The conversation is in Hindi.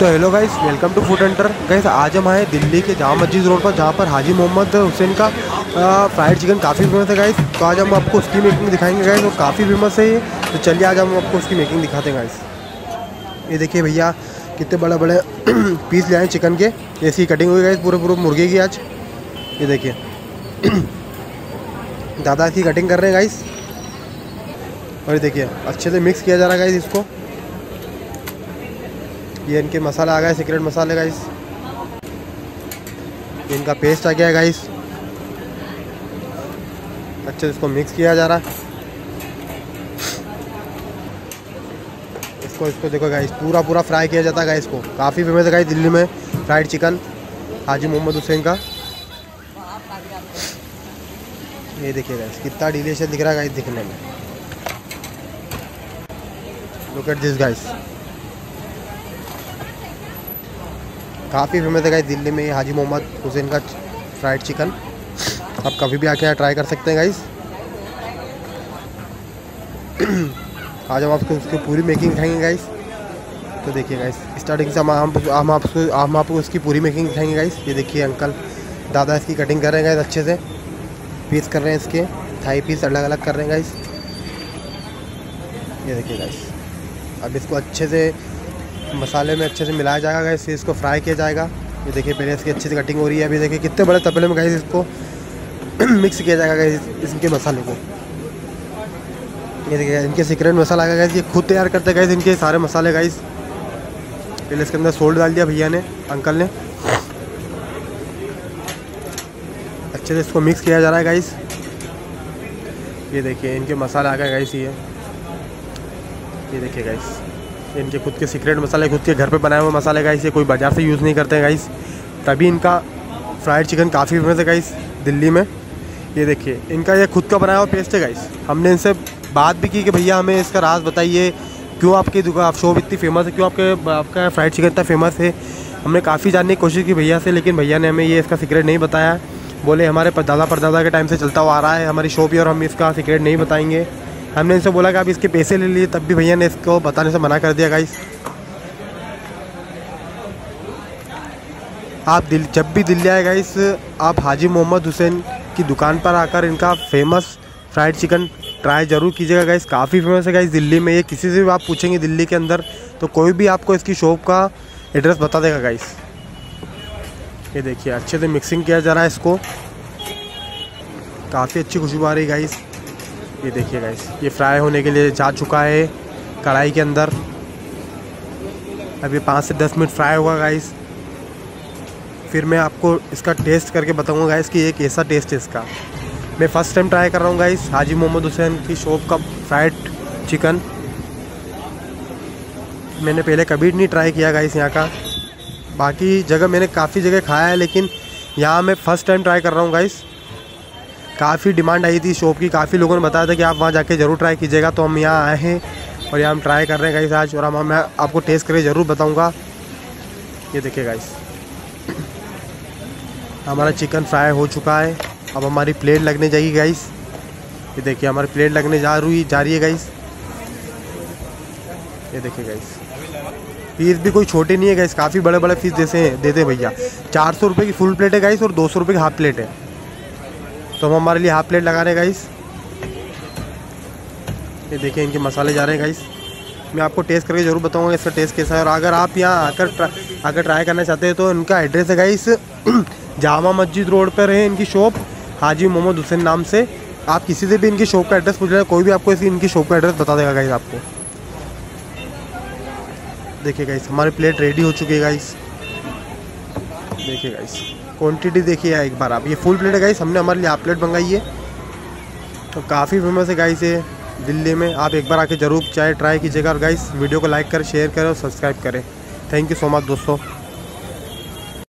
तो hello guys welcome to food hunter guys आज हम आए दिल्ली के जामा मस्जिद रोड पर, जहाँ पर हाजी मोहम्मद हुसैन का फ्राइड चिकन काफ़ी फ़ेमस है गाइस तो आज हम आपको उसकी मेकिंग दिखाएँगे गाइस वो काफ़ी फ़ेमस है ये। तो चलिए आज हम आपको उसकी मेकिंग दिखाते हैं गाइस ये देखिए भैया, कितने बड़े बड़े पीस ले आए चिकन के। ऐसी कटिंग हुई गाइस पूरे पूरे मुर्गे की आज। ये देखिए। ज़्यादा इसकी कटिंग कर रहे हैं गाइस और ये देखिए, अच्छे से मिक्स किया जा रहा है गाइस इसको। ये इनके मसाला आ गया सीक्रेट मसाले गाइस इनका पेस्ट आ गया गाइस अच्छे से इसको मिक्स किया जा रहा. है इसको इसको देखो गाइस पूरा पूरा फ्राई किया जाता है गाइस को काफ़ी फ़ेमस है गाइस दिल्ली में फ्राइड चिकन हाजी मोहम्मद हुसैन का. ये देखिए गाइस कितना डिलीशियस दिख रहा है गाइस दिखने में. लुक एट दिस गाइस काफ़ी फ़ेमस है गाइस, दिल्ली में हाजी मोहम्मद हुसैन का फ्राइड चिकन। आप कभी भी आके यहाँ ट्राई कर सकते हैं गाइस। आज हम आपको उसकी पूरी मेकिंग दिखाएँगे गाइस। तो देखिए गाइस स्टार्टिंग से हम हम आपको हम आपको उसकी पूरी मेकिंग दिखाएँगे गाइस। ये देखिए अंकल दादा इसकी कटिंग कर रहे हैं गाइस अच्छे से। पीस कर रहे हैं इसके थाई पीस अलग अलग कर रहे हैं गाइस। ये देखिए गाइस, अब इसको अच्छे से मसाले में अच्छे से मिलाया जाएगा फिर इसको फ्राई किया जाएगा। ये देखिए, पहले इसकी अच्छी से कटिंग हो रही है। अभी देखिए, कितने बड़े तपले में गाइस इसको मिक्स किया जाएगा गाइस इनके मसाले को। ये देखिए इनके सीक्रेट मसाला आएगा गाइस ये खुद तैयार करते गाइस इनके सारे मसाले गाइस पहले इसके अंदर सोल्ट डाल दिया भैया ने, अंकल ने। अच्छे से इसको मिक्स किया जा रहा है गाइस ये देखिए, इनके मसाले आ गए गाइस ये। ये देखिए गाइस इनके खुद के सीक्रेट मसाले, खुद के घर पे बनाए हुए मसाले गाइस ये कोई बाज़ार से यूज़ नहीं करते हैं गाइस तभी इनका फ्राइड चिकन काफ़ी फ़ेमस है गाइस दिल्ली में. ये देखिए, इनका ये खुद का बनाया हुआ पेस्ट है गाइस हमने इनसे बात भी की कि भैया, हमें इसका राज बताइए, क्यों आपकी दुकान, आप शॉप इतनी फ़ेमस है, क्यों आपके, आपका फ्राइड चिकन इतना फ़ेमस है? हमने काफ़ी जानने की कोशिश की भैया से, लेकिन भैया ने हमें ये इसका सीक्रेट नहीं बताया. बोले, हमारे दादा परदादा के टाइम से चलता हुआ आ रहा है, हमारी शॉप ही और हम इसका सीक्रेट नहीं बताएँगे. हमने इनसे बोला कि आप इसके पैसे ले लिए, तब भी भैया ने इसको बताने से मना कर दिया गाइस आप दिल, जब भी दिल्ली आए गाइस आप हाजी मोहम्मद हुसैन की दुकान पर आकर इनका फ़ेमस फ्राइड चिकन ट्राई ज़रूर कीजिएगा गाइस काफ़ी फ़ेमस है गाइस दिल्ली में। ये किसी से भी आप पूछेंगे दिल्ली के अंदर तो कोई भी आपको इसकी शॉप का एड्रेस बता देगा गाइस ये देखिए, अच्छे से मिक्सिंग किया जा रहा है इसको। काफ़ी अच्छी खुशबू आ रही है गाइस ये देखिए गाइस ये फ्राई होने के लिए जा चुका है कढ़ाई के अंदर। अभी पाँच से दस मिनट फ्राई होगा गाइस फिर मैं आपको इसका टेस्ट करके बताऊँगा गाइस कि ये कैसा टेस्ट है इसका। मैं फ़र्स्ट टाइम ट्राई कर रहा हूँ गाइस हाजी मोहम्मद हुसैन की शॉप का फ्राइड चिकन मैंने पहले कभी नहीं ट्राई किया गाइस यहाँ का। बाकी जगह मैंने काफ़ी जगह खाया है, लेकिन यहाँ मैं फ़र्स्ट टाइम ट्राई कर रहा हूँ गाइस काफ़ी डिमांड आई थी शॉप की, काफ़ी लोगों ने बताया था कि आप वहाँ जाके ज़रूर ट्राई कीजिएगा। तो हम यहाँ आए हैं और यहाँ हम ट्राई कर रहे हैं गाइस आज और हम मैं आपको टेस्ट करके ज़रूर बताऊँगा। ये देखिए गाइस हमारा चिकन फ्राई हो चुका है। अब हमारी प्लेट लगने जाएगी गाइस ये देखिए, हमारी प्लेट लगने जा रही जा रही है गाइस ये देखिए गाइस पीस भी कोई छोटे नहीं है गाइस काफ़ी बड़े बड़े पीस देते हैं भैया। चार सौ रुपये की फुल प्लेट है गाइस और दो सौ रुपये की हाफ़ प्लेट है। तो हम हमारे लिए हाफ़ प्लेट लगा रहे हैं गाइस ये देखिए इनके मसाले जा रहे हैं गाइस मैं आपको टेस्ट करके ज़रूर बताऊँगा इसका टेस्ट कैसा है। और अगर आप यहाँ आकर ट्राई आकर ट्राई करना चाहते हैं तो इनका एड्रेस है गाइस जामा मस्जिद रोड पर है इनकी शॉप हाजी मोहम्मद हुसैन नाम से। आप किसी से भी इनकी शॉप का एड्रेस पूछ रहे कोई भी आपको इनकी शॉप का एड्रेस बता देगा गाइस आपको। देखिए गाइस हमारी प्लेट रेडी हो चुकी है गाइस देखिए गाइस क्वांटिटी देखिए एक बार आप, ये फुल प्लेट है गाइस हमने हमारे लिए हाफ़ प्लेट मंगाई है। तो काफ़ी फ़ेमस है गाइस ये, दिल्ली में, आप एक बार आके ज़रूर चाय ट्राई कीजिएगा और गाइस वीडियो को लाइक करें शेयर करें और सब्सक्राइब करें। थैंक यू सो मच दोस्तों।